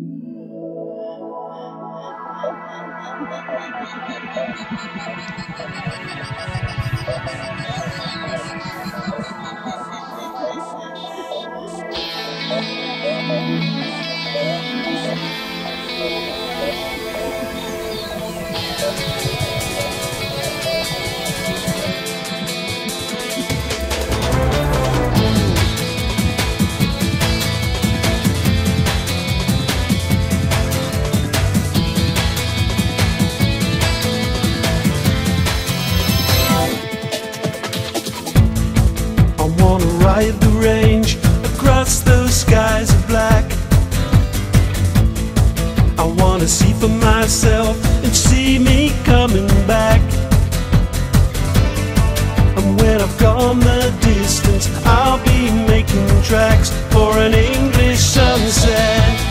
Black. I wanna see for myself and see me coming back. And when I've gone the distance, I'll be making tracks for an English sunset.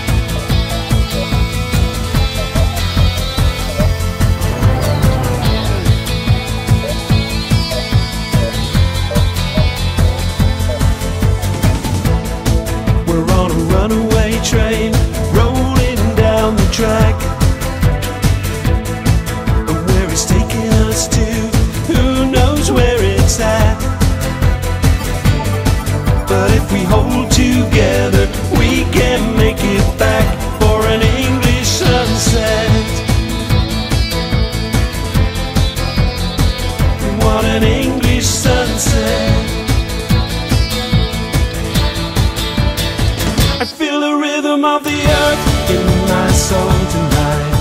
We're on a runaway at. But if we hold together, we can make it back for an English sunset. We want an English sunset. I feel the rhythm of the earth in my soul tonight.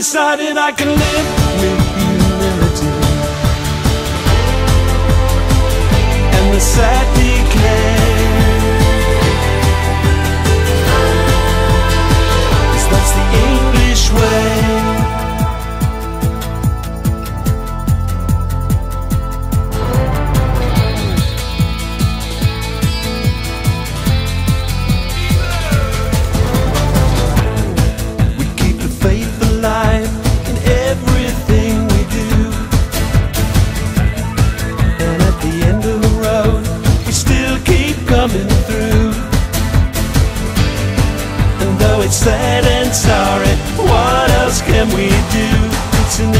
Decided I can live it's sad and sorry, what else can we do? It's an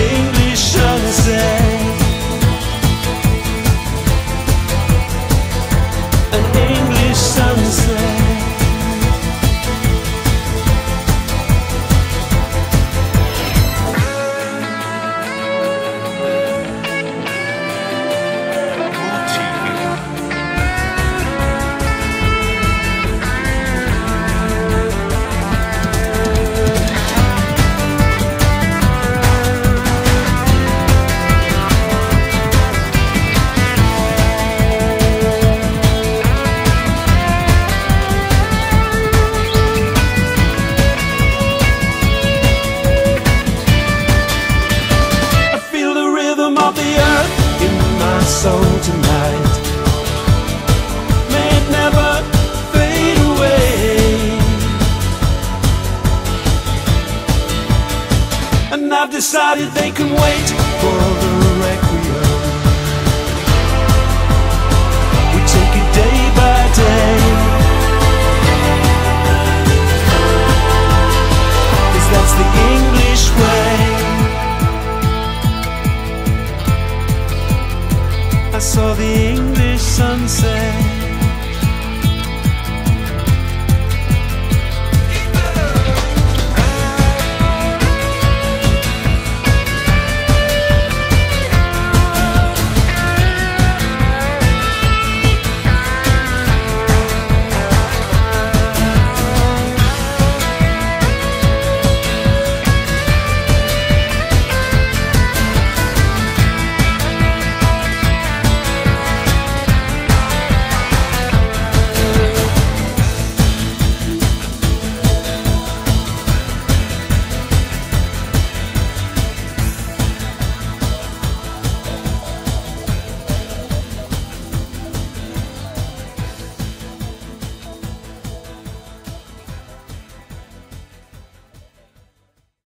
And I've decided they can wait for the requiem. We take it day by day. 'Cause that's the English way. I saw the English sunset